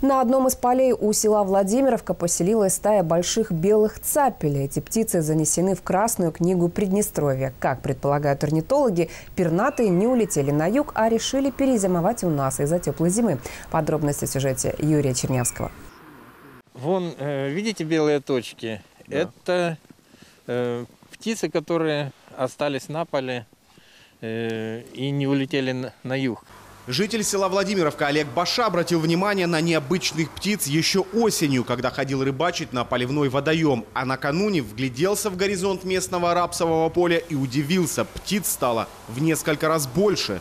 На одном из полей у села Владимировка поселилась стая больших белых цапелей. Эти птицы занесены в Красную книгу Приднестровья. Как предполагают орнитологи, пернатые не улетели на юг, а решили перезимовать у нас из-за теплой зимы. Подробности в сюжете Юрия Чернявского. Вон, э, видите белые точки? Это э, птицы, которые остались на поле э, и не улетели на, на юг. Житель села Владимировка Олег Баша обратил внимание на необычных птиц еще осенью, когда ходил рыбачить на поливной водоем. А накануне вгляделся в горизонт местного рапсового поля и удивился, птиц стало в несколько раз больше.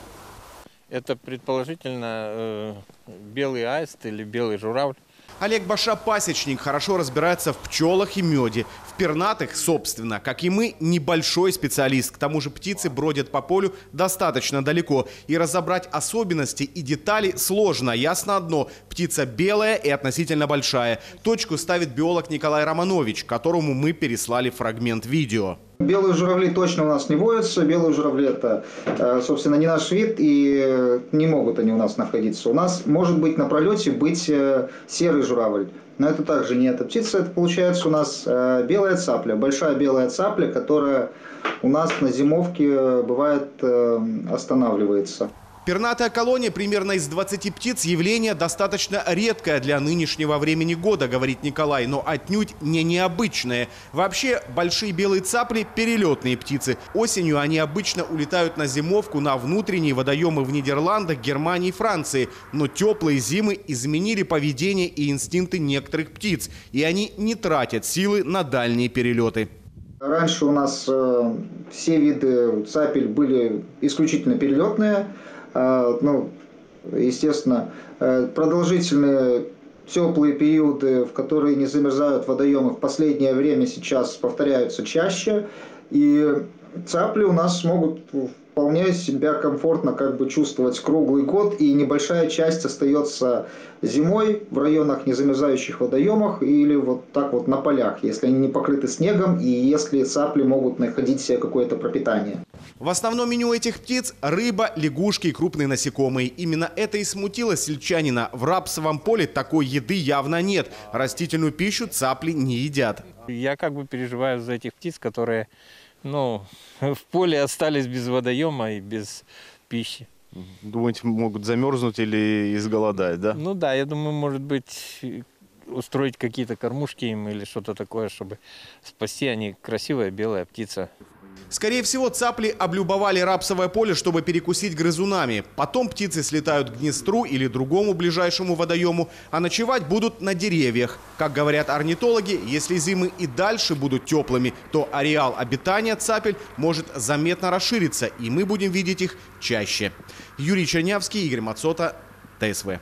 Это предположительно э, белый аист или белый журавль. Олег Баша пасечник, хорошо разбирается в пчелах и меде. В пернатых, собственно, как и мы, небольшой специалист. К тому же птицы бродят по полю достаточно далеко. И разобрать особенности и детали сложно. Ясно одно, птица белая и относительно большая. Точку ставит биолог Николай Романович, которому мы переслали фрагмент видео. Белые журавли точно у нас не водятся. Белые журавли это, э, собственно, не наш вид и не могут они у нас находиться. У нас может быть на пролете быть э, серый журавль. Но это также не эта птица, это получается у нас э, белая цапля, большая белая цапля, которая у нас на зимовке бывает останавливается. Пернатая колония примерно из 20 птиц явление достаточно редкое для нынешнего времени года, говорит Николай, но отнюдь не необычное. Вообще, большие белые цапли – перелетные птицы. Осенью они обычно улетают на зимовку на внутренние водоемы в Нидерландах, Германии и Франции. Но теплые зимы изменили поведение и инстинкты некоторых птиц, и они не тратят силы на дальние перелеты. Раньше у нас э, все виды цапель были исключительно перелетные. А, ну, естественно, э, продолжительные теплые периоды, в которые не замерзают водоемы, в последнее время сейчас повторяются чаще. И цапли у нас могут вполне себя комфортно как бы чувствовать круглый год, и небольшая часть остается зимой в районах незамерзающих водоемах или вот так вот на полях, если они не покрыты снегом и если цапли могут находить себе какое-то пропитание. В основном меню этих птиц – рыба, лягушки и крупные насекомые. Именно это и смутило сельчанина. В рапсовом поле такой еды явно нет. Растительную пищу цапли не едят. Я как бы переживаю за этих птиц, которые ну, в поле остались без водоема и без пищи. Думаете, могут замерзнуть или изголодать, да? Ну да, я думаю, может быть, устроить какие-то кормушки им или что-то такое, чтобы спасти. Они красивая белая птица. Скорее всего, цапли облюбовали рапсовое поле, чтобы перекусить грызунами. Потом птицы слетают к Днестру или другому ближайшему водоему, а ночевать будут на деревьях. Как говорят орнитологи, если зимы и дальше будут теплыми, то ареал обитания цапель может заметно расшириться, и мы будем видеть их чаще. Юрий Чернявский, Игорь Мацота, ТСВ.